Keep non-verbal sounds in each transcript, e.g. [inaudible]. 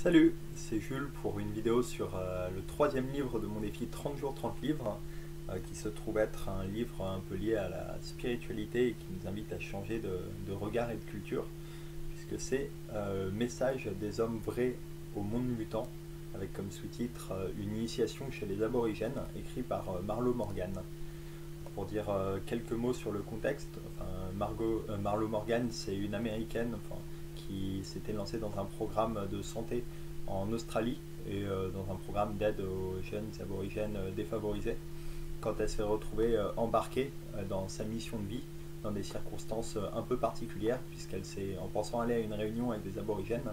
Salut, c'est Jules pour une vidéo sur euh, le troisième livre de mon défi 30 jours 30 livres euh, qui se trouve être un livre un peu lié à la spiritualité et qui nous invite à changer de, regard et de culture puisque c'est euh, Message des hommes vrais au monde mutant avec comme sous-titre Une initiation chez les aborigènes écrit par Marlo Morgan. Pour dire quelques mots sur le contexte, Marlo Morgan c'est une américaine qui s'était lancée dans un programme de santé en Australie et euh, dans un programme d'aide aux jeunes aborigènes euh, défavorisés. Quand elle s'est retrouvée euh, embarquée dans sa mission de vie dans des circonstances un peu particulières puisqu'elle s'est, en pensant aller à une réunion avec des aborigènes,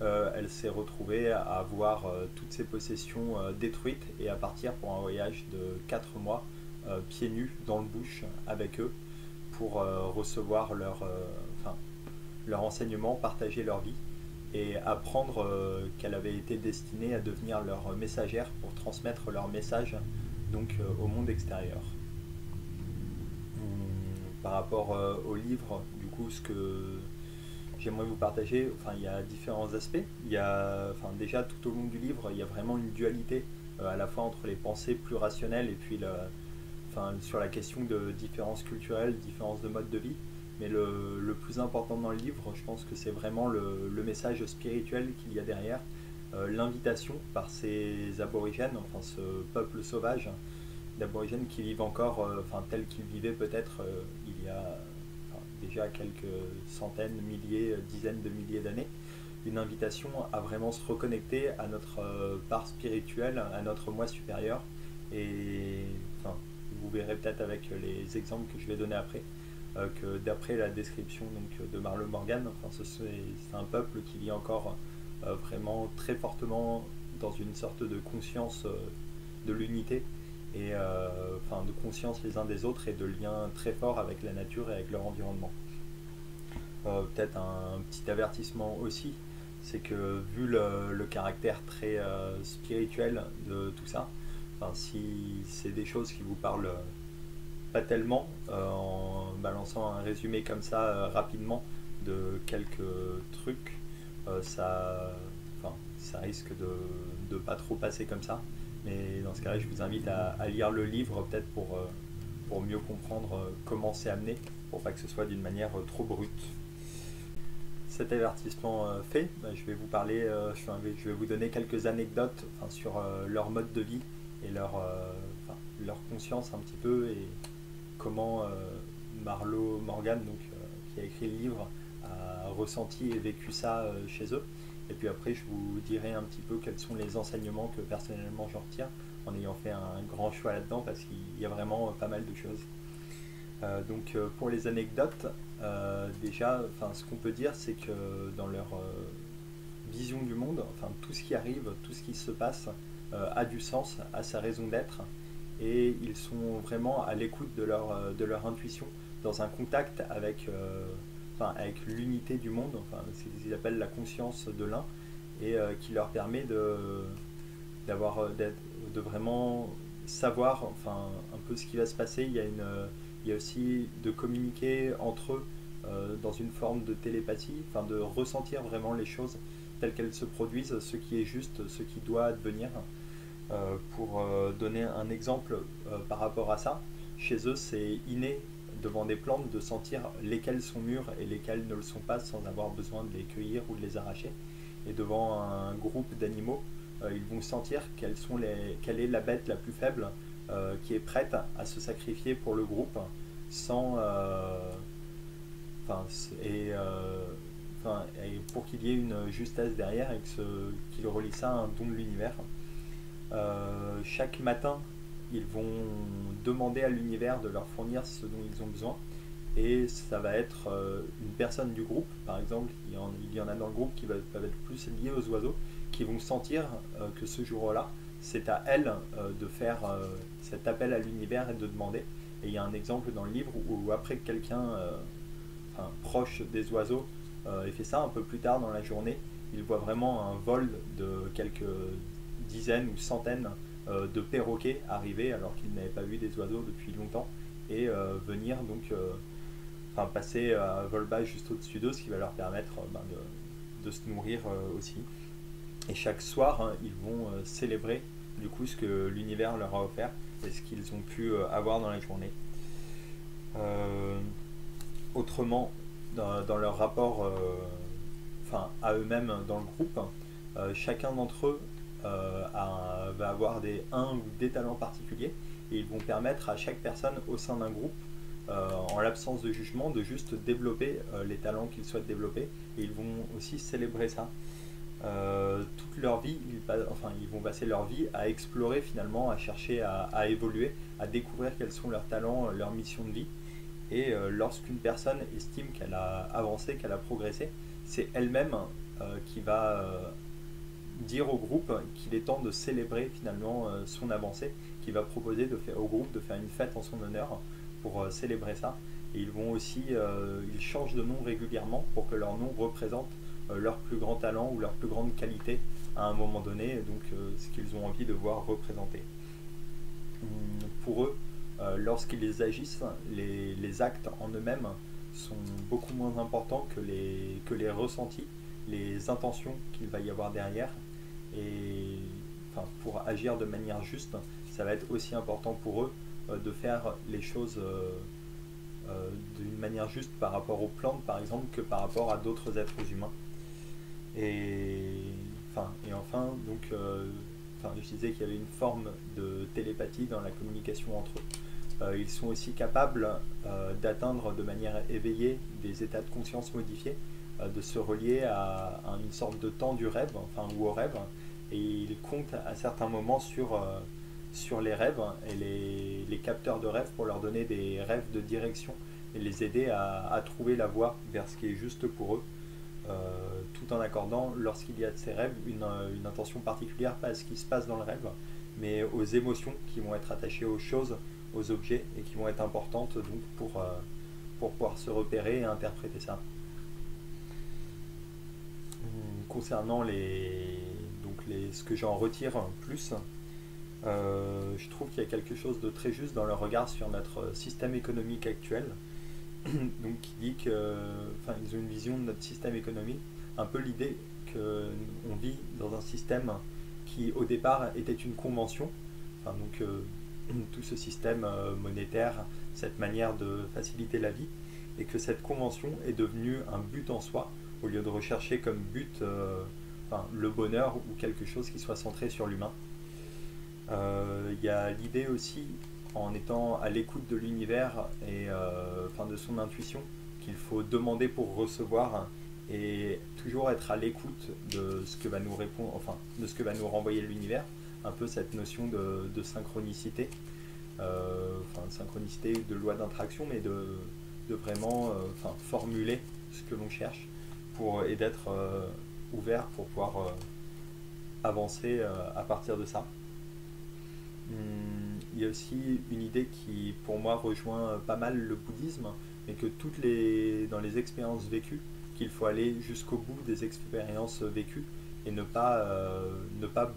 elle s'est retrouvée à voir toutes ses possessions détruites et à partir pour un voyage de 4 mois pieds nus dans le bush avec eux pour recevoir leur, leur enseignement, partager leur vie et apprendre euh, qu'elle avait été destinée à devenir leur messagère pour transmettre leur message donc euh, au monde extérieur. Hum, par rapport euh, au livre, du coup, ce que j'aimerais vous partager, enfin, il y a différents aspects. Il y a, enfin, déjà tout au long du livre, il y a vraiment une dualité à la fois entre les pensées plus rationnelles et puis enfin, sur la question de différences culturelles, différences de mode de vie. Mais le, plus important dans le livre, je pense que c'est vraiment le, message spirituel qu'il y a derrière, euh, l'invitation par ces aborigènes, enfin ce peuple sauvage d'aborigènes qui vivent encore, euh, enfin tel qu'ils vivaient peut-être euh, il y a déjà quelques centaines, milliers, dizaines de milliers d'années, une invitation à vraiment se reconnecter à notre part spirituelle, à notre moi supérieur. Et vous verrez peut-être avec les exemples que je vais donner après, euh, que d'après la description donc, de Marle Morgan, enfin, c'est un peuple qui vit encore euh, vraiment très fortement dans une sorte de conscience euh, de l'unité et enfin, de conscience les uns des autres et de liens très forts avec la nature et avec leur environnement. Peut-être un, petit avertissement aussi, c'est que vu le, caractère très spirituel de tout ça, si c'est des choses qui vous parlent pas tellement, euh, en balançant un résumé comme ça euh, rapidement de quelques trucs, euh, ça, ça risque de ne pas trop passer comme ça. Mais dans ce cas-là, je vous invite à, lire le livre peut-être pour, pour mieux comprendre comment c'est amené, pour pas que ce soit d'une manière trop brute. Cet avertissement fait, bah, je vais vous parler, je vais vous donner quelques anecdotes sur leur mode de vie et leur, leur conscience un petit peu et comment euh, Marlo Morgan, donc, euh, qui a écrit le livre, a ressenti et vécu ça euh, chez eux. Et puis après, je vous dirai un petit peu quels sont les enseignements que personnellement j'en retiens, en ayant fait un grand choix là-dedans, parce qu'il y a vraiment pas mal de choses. donc pour les anecdotes, déjà, ce qu'on peut dire, c'est que dans leur vision du monde, tout ce qui arrive, tout ce qui se passe a du sens, a sa raison d'être et ils sont vraiment à l'écoute de leur, euh, de leur intuition, dans un contact avec, euh, avec l'unité du monde, enfin, ce qu'ils appellent la conscience de l'un, et euh, qui leur permet de, vraiment savoir enfin, un peu ce qui va se passer. Il y a, une, il y a aussi de communiquer entre eux dans une forme de télépathie, enfin de ressentir vraiment les choses telles qu'elles se produisent, ce qui est juste, ce qui doit advenir. Euh, pour euh, donner un exemple euh, par rapport à ça, chez eux c'est inné devant des plantes de sentir lesquelles sont mûres et lesquelles ne le sont pas sans avoir besoin de les cueillir ou de les arracher. Et devant un groupe d'animaux, ils vont sentir quelles sont les, quelle est la bête la plus faible qui est prête à se sacrifier pour le groupe sans... et, et, pour qu'il y ait une justesse derrière et qu'il relie ça à un don de l'univers. Euh, chaque matin, ils vont demander à l'univers de leur fournir ce dont ils ont besoin. Et ça va être euh, une personne du groupe, par exemple, il y, en, a dans le groupe qui va, être plus liés aux oiseaux, qui vont sentir euh, que ce jour-là, c'est à elle de faire cet appel à l'univers et de demander. Et il y a un exemple dans le livre où, après que quelqu'un proche des oiseaux ait fait ça, un peu plus tard dans la journée, il voit vraiment un vol de quelques dizaines ou centaines euh, de perroquets arriver alors qu'ils n'avaient pas vu des oiseaux depuis longtemps et euh, venir donc euh, enfin, passer à vol bas juste au-dessus d'eux, ce qui va leur permettre ben, de, se nourrir aussi. Et chaque soir, hein, ils vont célébrer du coup ce que l'univers leur a offert et ce qu'ils ont pu avoir dans la journée. autrement, dans, leur rapport enfin, à eux-mêmes dans le groupe, chacun d'entre eux va avoir des un ou des talents particuliers et ils vont permettre à chaque personne au sein d'un groupe, euh, en l'absence de jugement, de juste développer euh, les talents qu'ils souhaitent développer et ils vont aussi célébrer ça. Euh, toute leur vie, ils, enfin, ils vont passer leur vie à explorer finalement, à chercher à, évoluer, à découvrir quels sont leurs talents, leur mission de vie. Et lorsqu'une personne estime qu'elle a avancé, qu'elle a progressé, c'est elle-même qui va dire au groupe qu'il est temps de célébrer finalement son avancée qui va proposer de faire, au groupe de faire une fête en son honneur pour euh, célébrer ça. Et ils vont aussi, euh, ils changent de nom régulièrement pour que leur nom représente euh, leur plus grand talent ou leur plus grande qualité à un moment donné, donc ce qu'ils ont envie de voir représenté. Hum, pour eux, lorsqu'ils agissent, les, les, actes en eux-mêmes sont beaucoup moins importants que les, que les ressentis, les intentions qu'il va y avoir derrière. Et enfin, pour agir de manière juste, ça va être aussi important pour eux euh, de faire les choses euh, euh, d'une manière juste par rapport aux plantes, par exemple, que par rapport à d'autres êtres humains. Et, enfin, donc, enfin, je disais qu'il y avait une forme de télépathie dans la communication entre eux. ils sont aussi capables d'atteindre de manière éveillée des états de conscience modifiés, de se relier à, une sorte de temps du rêve, enfin, ou au rêve, et ils comptent à certains moments sur sur les rêves et les, capteurs de rêves pour leur donner des rêves de direction et les aider à, trouver la voie vers ce qui est juste pour eux, euh, tout en accordant, lorsqu'il y a de ces rêves, une, intention particulière, pas à ce qui se passe dans le rêve, mais aux émotions qui vont être attachées aux choses, aux objets, et qui vont être importantes donc pour, euh, pour pouvoir se repérer et interpréter ça. Concernant les, les, ce que j'en retire plus, euh, je trouve qu'il y a quelque chose de très juste dans leur regard sur notre système économique actuel. [clears throat] Donc, qui dit que, enfin, ils ont une vision de notre système économique, un peu l'idée qu'on vit dans un système qui, au départ, était une convention. Donc, euh, [clears throat] tout ce système euh, monétaire, cette manière de faciliter la vie, et que cette convention est devenue un but en soi, au lieu de rechercher comme but le bonheur ou quelque chose qui soit centré sur l'humain. Euh, il y a l'idée aussi, en étant à l'écoute de l'univers et euh, de son intuition, qu'il faut demander pour recevoir et toujours être à l'écoute de ce que va nous répondre, de ce que va nous renvoyer l'univers. Un peu cette notion de, synchronicité, euh, de synchronicité, de loi d'interaction, mais de, vraiment formuler ce que l'on cherche pour, et d'être ouvert pour pouvoir avancer à partir de ça. Hmm, il y a aussi une idée qui, pour moi, rejoint pas mal le bouddhisme, mais que toutes les, dans les expériences vécues, qu'il faut aller jusqu'au bout des expériences vécues et ne pas, euh,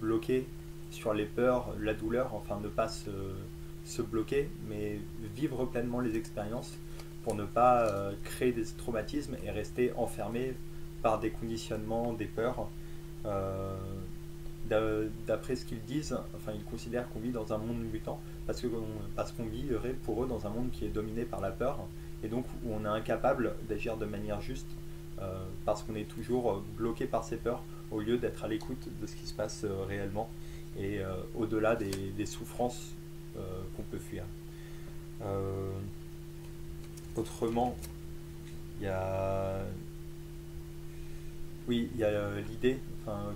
bloquer sur les peurs, la douleur, enfin ne pas se, bloquer, mais vivre pleinement les expériences pour ne pas euh, créer des traumatismes et rester enfermé par des conditionnements, des peurs. Euh, d'après ce qu'ils disent, enfin ils considèrent qu'on vit dans un monde mutant parce qu'on parce qu'on vivrait pour eux dans un monde qui est dominé par la peur et donc où on est incapable d'agir de manière juste euh, parce qu'on est toujours bloqué par ces peurs au lieu d'être à l'écoute de ce qui se passe euh, réellement et au-delà des, souffrances qu'on peut fuir. autrement, il y a oui, il y a l'idée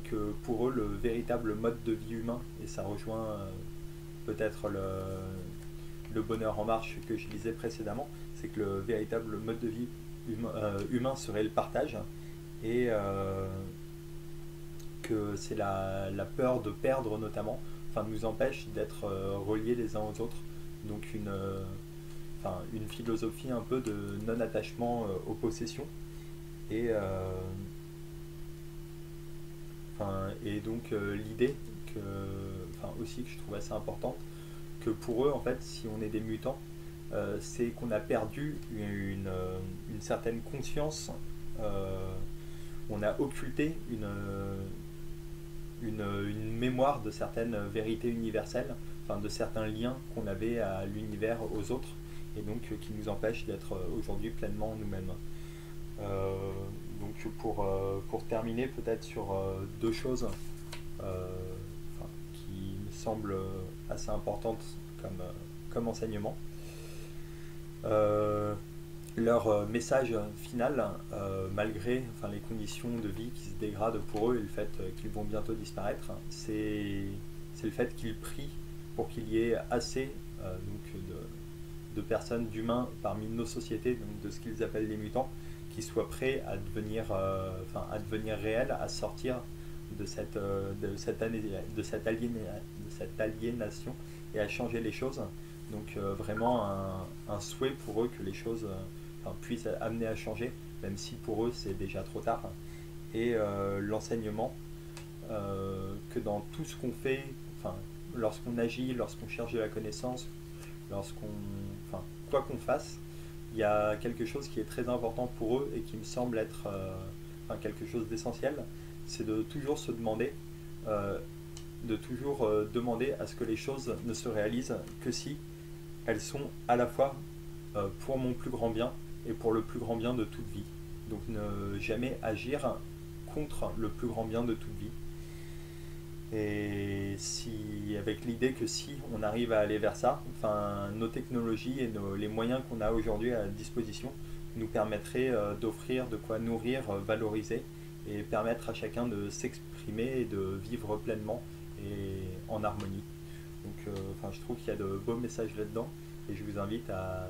que pour eux, le véritable mode de vie humain, et ça rejoint euh, peut-être le, le, bonheur en marche que je disais précédemment, c'est que le véritable mode de vie euh, humain, serait le partage, et euh, que c'est la, peur de perdre notamment, enfin, nous empêche d'être reliés les uns aux autres. Donc une, une philosophie un peu de non-attachement aux possessions. Et et donc euh, l'idée que, aussi que je trouve assez importante, que pour eux, en fait, si on est des mutants, euh, c'est qu'on a perdu une, euh, certaine conscience, on a occulté une, une, une mémoire de certaines vérités universelles, enfin de certains liens qu'on avait à l'univers, aux autres, et donc qui nous empêchent d'être aujourd'hui pleinement nous-mêmes. Donc pour, pour terminer peut-être sur deux choses qui me semblent assez importantes comme, comme enseignement. Euh, leur euh, message final, euh, malgré enfin, les conditions de vie qui se dégradent pour eux et le fait qu'ils vont bientôt disparaître, c'est le fait qu'ils prient pour qu'il y ait assez donc de, de, personnes, d'humains parmi nos sociétés, donc de ce qu'ils appellent les mutants, qui soient prêts à devenir, enfin, à réels, à sortir de cette, année, de, aliénation et à changer les choses. Donc vraiment un, souhait pour eux que les choses puisse amener à changer, même si pour eux c'est déjà trop tard. Et euh, l'enseignement, euh, que dans tout ce qu'on fait, lorsqu'on agit, lorsqu'on cherche de la connaissance, lorsqu'on, enfin, quoi qu'on fasse, il y a quelque chose qui est très important pour eux et qui me semble être euh, quelque chose d'essentiel, c'est de toujours se demander, de toujours demander à ce que les choses ne se réalisent que si elles sont à la fois pour mon plus grand bien et pour le plus grand bien de toute vie. Donc ne jamais agir contre le plus grand bien de toute vie. Et si, avec l'idée que si on arrive à aller vers ça, enfin, nos technologies et les moyens qu'on a aujourd'hui à disposition nous permettraient euh, d'offrir de quoi nourrir, euh, valoriser et permettre à chacun de s'exprimer et de vivre pleinement et en harmonie. Donc, euh, enfin, je trouve qu'il y a de beaux messages là-dedans et je vous invite à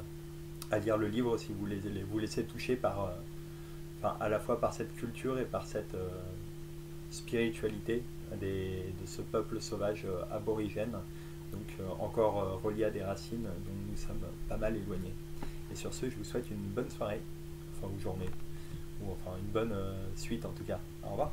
à lire le livre si vous les, vous laissez toucher par, euh, à la fois par cette culture et par cette spiritualité des, de ce peuple sauvage euh, aborigène, donc encore relié à des racines dont nous sommes pas mal éloignés. Et sur ce, je vous souhaite une bonne soirée, enfin ou journée, ou enfin une bonne suite en tout cas. Au revoir.